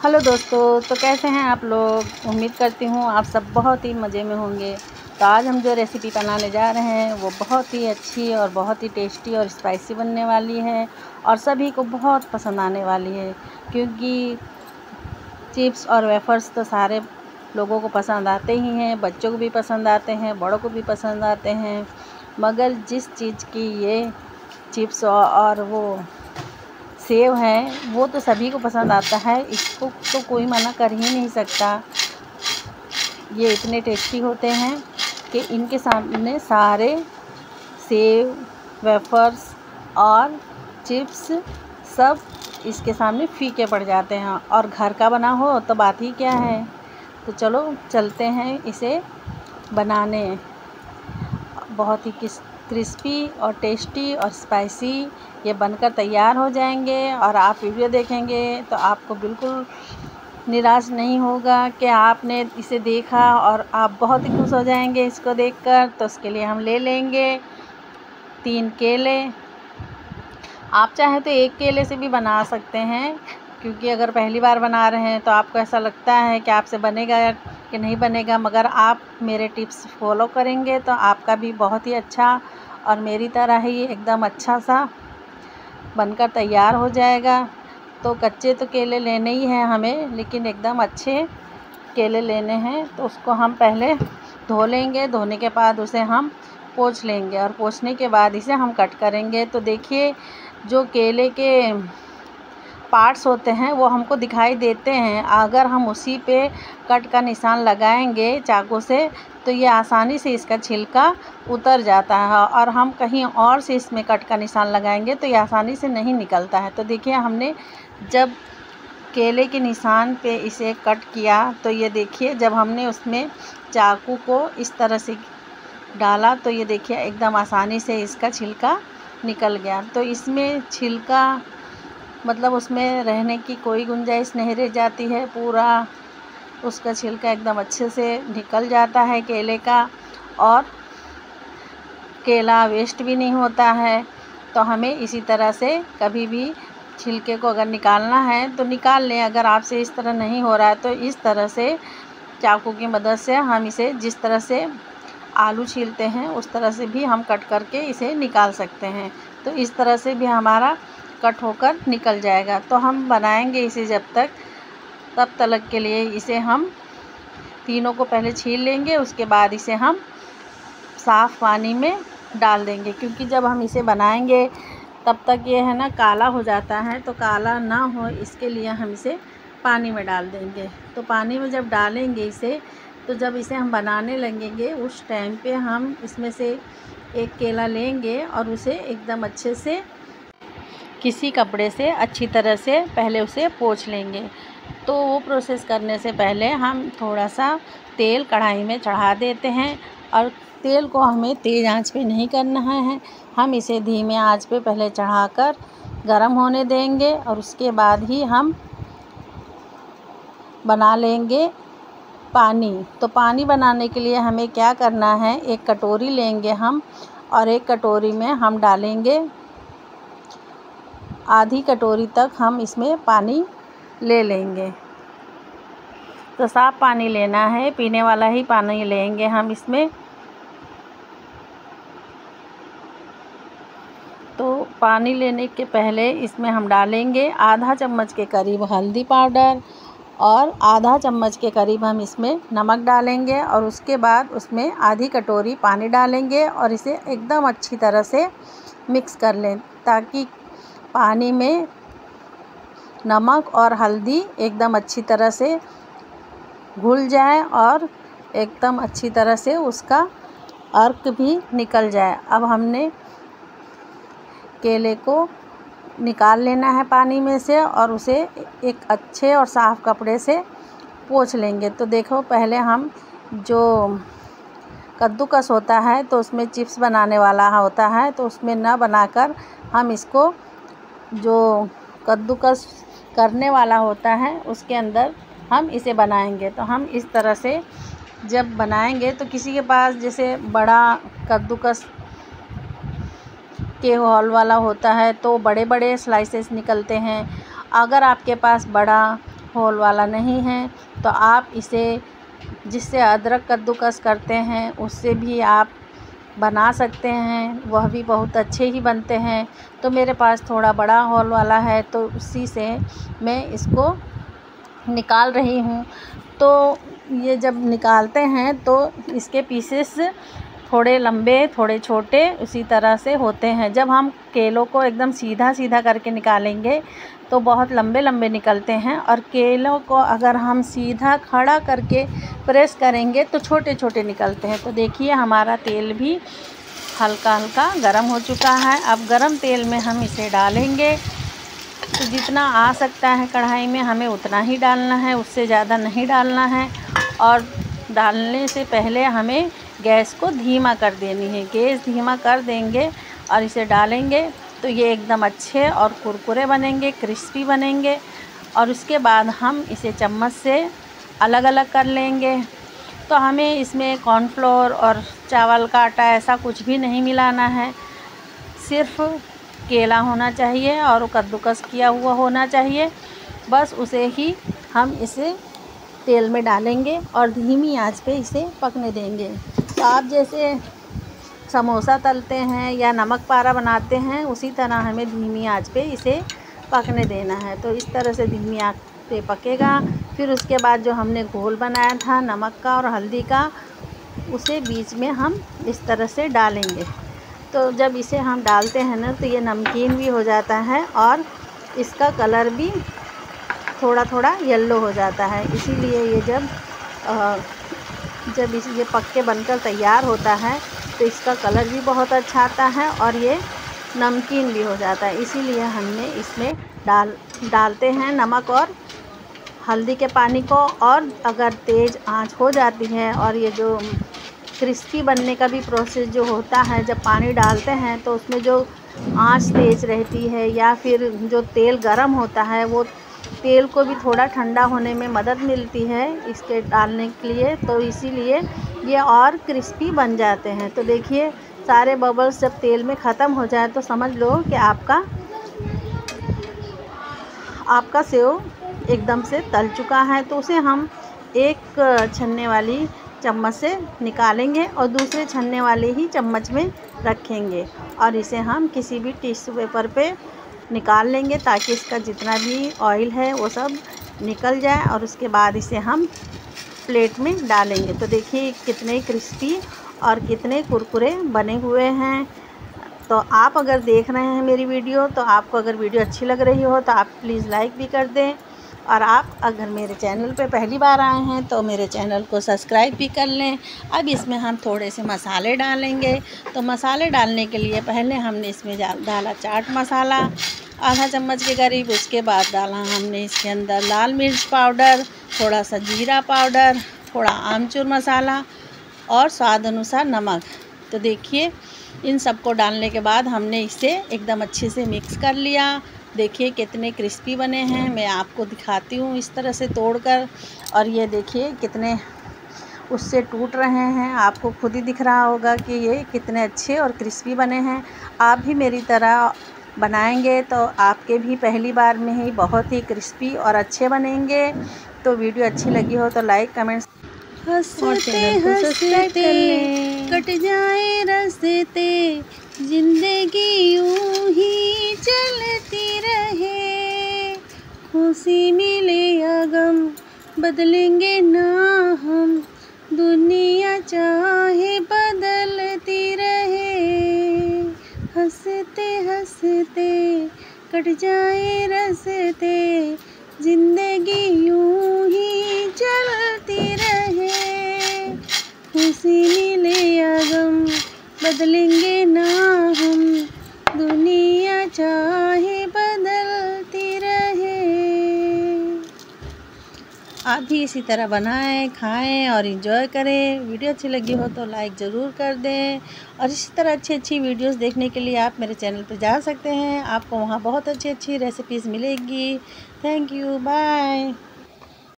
Hello दोस्तों तो कैसे हैं आप लोग? उम्मीद करती हूँ आप सब बहुत ही मज़े में होंगे। तो आज हम जो रेसिपी बनाने जा रहे हैं, वो बहुत ही अच्छी और बहुत ही टेस्टी और स्पाइसी बनने वाली है और सभी को बहुत पसंद आने वाली है। क्योंकि चिप्स और वेफ़र्स तो सारे लोगों को पसंद आते ही हैं, बच्चों को भी पसंद आते हैं, बड़ों को भी पसंद आते हैं। मगर जिस चीज़ की ये चिप्स और वो सेव है, वो तो सभी को पसंद आता है, इसको तो कोई मना कर ही नहीं सकता। ये इतने टेस्टी होते हैं कि इनके सामने सारे सेव, वेफर्स और चिप्स सब इसके सामने फीके पड़ जाते हैं। और घर का बना हो तो बात ही क्या है? तो चलो चलते हैं इसे बनाने। बहुत ही किस क्रिस्पी और टेस्टी और स्पाइसी ये बनकर तैयार हो जाएँगे और आप वीडियो देखेंगे तो आपको बिल्कुल निराश नहीं होगा कि आपने इसे देखा और आप बहुत ही खुश हो जाएँगे इसको देखकर। तो उसके लिए हम ले लेंगे तीन केले। आप चाहें तो एक केले से भी बना सकते हैं, क्योंकि अगर पहली बार बना रहे हैं तो आपको ऐसा लगता है कि आपसे बनेगा कि नहीं बनेगा, मगर आप मेरे टिप्स फॉलो करेंगे तो आपका भी बहुत ही अच्छा और मेरी तरह ही एकदम अच्छा सा बनकर तैयार हो जाएगा। तो कच्चे तो केले लेने ही हैं हमें, लेकिन एकदम अच्छे केले लेने हैं तो उसको हम पहले धो लेंगे, धोने के बाद उसे हम पोंछ लेंगे और पोंछने के बाद इसे हम कट करेंगे। तो देखिए, जो केले के पार्ट्स होते हैं, वो हमको दिखाई देते हैं। अगर हम उसी पे कट का निशान लगाएँगे चाकू से तो ये आसानी से इसका छिलका उतर जाता है और हम कहीं और से इसमें कट का निशान लगाएँगे तो ये आसानी से नहीं निकलता है। तो देखिए, हमने जब केले के निशान पे इसे कट किया तो ये देखिए, जब हमने उसमें चाकू को इस तरह से डाला तो ये देखिए, एकदम आसानी से इसका छिलका निकल गया। तो इसमें छिलका मतलब उसमें रहने की कोई गुंजाइश नहीं रह जाती है। पूरा उसका छिलका एकदम अच्छे से निकल जाता है केले का और केला वेस्ट भी नहीं होता है। तो हमें इसी तरह से कभी भी छिलके को अगर निकालना है तो निकाल लें। अगर आपसे इस तरह नहीं हो रहा है तो इस तरह से चाकू की मदद से हम इसे जिस तरह से आलू छीलते हैं उस तरह से भी हम कट करके इसे निकाल सकते हैं। तो इस तरह से भी हमारा कट होकर निकल जाएगा। तो हम बनाएँगे इसे जब तक, तब तलक के लिए इसे हम तीनों को पहले छील लेंगे, उसके बाद इसे हम साफ़ पानी में डाल देंगे। क्योंकि जब हम इसे बनाएँगे, तब तक ये है ना, काला हो जाता है। तो काला ना हो, इसके लिए हम इसे पानी में डाल देंगे। तो पानी में जब डालेंगे इसे तो जब इसे हम बनाने लगेंगे, उस टाइम पे हम इसमें से एक केला लेंगे और उसे एकदम अच्छे से किसी कपड़े से अच्छी तरह से पहले उसे पोछ लेंगे। तो वो प्रोसेस करने से पहले हम थोड़ा सा तेल कढ़ाई में चढ़ा देते हैं और तेल को हमें तेज़ आँच पे नहीं करना है। हम इसे धीमे आँच पे पहले चढ़ाकर गरम होने देंगे और उसके बाद ही हम बना लेंगे पानी। तो पानी बनाने के लिए हमें क्या करना है? एक कटोरी लेंगे हम और एक कटोरी में हम डालेंगे आधी कटोरी तक हम इसमें पानी ले लेंगे। तो साफ़ पानी लेना है, पीने वाला ही पानी लेंगे हम इसमें। तो पानी लेने के पहले इसमें हम डालेंगे आधा चम्मच के करीब हल्दी पाउडर और आधा चम्मच के करीब हम इसमें नमक डालेंगे और उसके बाद उसमें आधी कटोरी पानी डालेंगे और इसे एकदम अच्छी तरह से मिक्स कर लें ताकि पानी में नमक और हल्दी एकदम अच्छी तरह से घुल जाए और एकदम अच्छी तरह से उसका अर्क भी निकल जाए। अब हमने केले को निकाल लेना है पानी में से और उसे एक अच्छे और साफ़ कपड़े से पोंछ लेंगे। तो देखो, पहले हम जो कद्दूकस होता है तो उसमें चिप्स बनाने वाला होता है तो उसमें न बनाकर हम इसको जो कद्दूकस करने वाला होता है, उसके अंदर हम इसे बनाएँगे। तो हम इस तरह से जब बनाएँगे तो किसी के पास जैसे बड़ा कद्दूकस के हॉल वाला होता है तो बड़े बड़े स्लाइसेस निकलते हैं। अगर आपके पास बड़ा होल वाला नहीं है तो आप इसे, जिससे अदरक कद्दूकस करते हैं, उससे भी आप बना सकते हैं, वह भी बहुत अच्छे ही बनते हैं। तो मेरे पास थोड़ा बड़ा हॉल वाला है तो उसी से मैं इसको निकाल रही हूँ। तो ये जब निकालते हैं तो इसके पीसेस थोड़े लंबे, थोड़े छोटे, उसी तरह से होते हैं। जब हम केलों को एकदम सीधा सीधा करके निकालेंगे तो बहुत लंबे लंबे निकलते हैं और केलों को अगर हम सीधा खड़ा करके प्रेस करेंगे तो छोटे छोटे निकलते हैं। तो देखिए, हमारा तेल भी हल्का हल्का गर्म हो चुका है। अब गरम तेल में हम इसे डालेंगे। तो जितना आ सकता है कढ़ाई में, हमें उतना ही डालना है, उससे ज़्यादा नहीं डालना है। और डालने से पहले हमें गैस को धीमा कर देनी है। गैस धीमा कर देंगे और इसे डालेंगे तो ये एकदम अच्छे और कुरकुरे बनेंगे, क्रिस्पी बनेंगे और उसके बाद हम इसे चम्मच से अलग अलग कर लेंगे। तो हमें इसमें कॉर्नफ्लोर और चावल का आटा ऐसा कुछ भी नहीं मिलाना है। सिर्फ़ केला होना चाहिए और कद्दूकस किया हुआ होना चाहिए। बस उसे ही हम इसे तेल में डालेंगे और धीमी आँच पे इसे पकने देंगे। आप जैसे समोसा तलते हैं या नमक पारा बनाते हैं, उसी तरह हमें धीमी आँच पे इसे पकने देना है। तो इस तरह से धीमी आँच पे पकेगा। फिर उसके बाद जो हमने घोल बनाया था, नमक का और हल्दी का, उसे बीच में हम इस तरह से डालेंगे। तो जब इसे हम डालते हैं ना तो ये नमकीन भी हो जाता है और इसका कलर भी थोड़ा थोड़ा येल्लो हो जाता है। इसीलिए ये जब जब इस, ये पक के बनकर तैयार होता है तो इसका कलर भी बहुत अच्छा आता है और ये नमकीन भी हो जाता है। इसीलिए हमने इसमें डाल, डालते हैं नमक और हल्दी के पानी को और अगर तेज़ आँच हो जाती है और ये जो क्रिस्पी बनने का भी प्रोसेस जो होता है, जब पानी डालते हैं तो उसमें जो आँच तेज़ रहती है या फिर जो तेल गरम होता है, वो तेल को भी थोड़ा ठंडा होने में मदद मिलती है इसके डालने के लिए तो इसीलिए ये और क्रिस्पी बन जाते हैं। तो देखिए, सारे बबल्स जब तेल में ख़त्म हो जाए तो समझ लो कि आपका आपका सेव एकदम से तल चुका है। तो उसे हम एक छन्ने वाली चम्मच से निकालेंगे और दूसरे छन्ने वाले ही चम्मच में रखेंगे और इसे हम किसी भी टिश्यू पेपर पे निकाल लेंगे ताकि इसका जितना भी ऑयल है वो सब निकल जाए और उसके बाद इसे हम प्लेट में डालेंगे। तो देखिए कितने क्रिस्पी और कितने कुरकुरे बने हुए हैं। तो आप अगर देख रहे हैं मेरी वीडियो तो आपको अगर वीडियो अच्छी लग रही हो तो आप प्लीज़ लाइक भी कर दें। और आप अगर मेरे चैनल पे पहली बार आए हैं तो मेरे चैनल को सब्सक्राइब भी कर लें। अब इसमें हम थोड़े से मसाले डालेंगे। तो मसाले डालने के लिए पहले हमने इसमें डाला चाट मसाला, आधा चम्मच के करीब। उसके बाद डाला हमने इसके अंदर लाल मिर्च पाउडर, थोड़ा सा जीरा पाउडर, थोड़ा आमचूर मसाला और स्वाद अनुसार नमक। तो देखिए, इन सबको डालने के बाद हमने इसे एकदम अच्छे से मिक्स कर लिया। देखिए कितने क्रिस्पी बने हैं मैं आपको दिखाती हूँ इस तरह से तोड़कर। और ये देखिए कितने उससे टूट रहे हैं आपको खुद ही दिख रहा होगा कि ये कितने अच्छे और क्रिस्पी बने हैं। आप भी मेरी तरह बनाएँगे तो आपके भी पहली बार में ही बहुत ही क्रिस्पी और अच्छे बनेंगे। तो वीडियो अच्छी लगी हो तो लाइक कमेंट्स हँसते हँसते कट जाए रस्ते ज़िंदगी यूँ खुशी मिले या गम बदलेंगे ना हम। दुनिया चाहे बदलती रहे, हँसते हँसते कट जाए रसते। ज़िंदगी यूँ ही चलती रहे खुशी मिले या गम बदलेंगे ना हम। दुनिया चाहे आप भी इसी तरह बनाएँ, खाएँ और इंजॉय करें। वीडियो अच्छी लगी हो तो लाइक ज़रूर कर दें। और इसी तरह अच्छी अच्छी वीडियोस देखने के लिए आप मेरे चैनल पर जा सकते हैं। आपको वहाँ बहुत अच्छी अच्छी रेसिपीज़ मिलेगी। Thank you bye